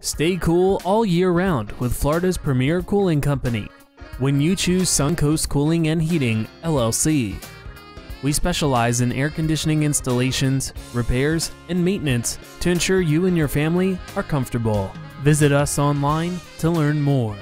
Stay cool all year round with Florida's premier cooling company when you choose Suncoast Cooling and Heating, LLC. We specialize in air conditioning installations, repairs, and maintenance to ensure you and your family are comfortable. Visit us online to learn more.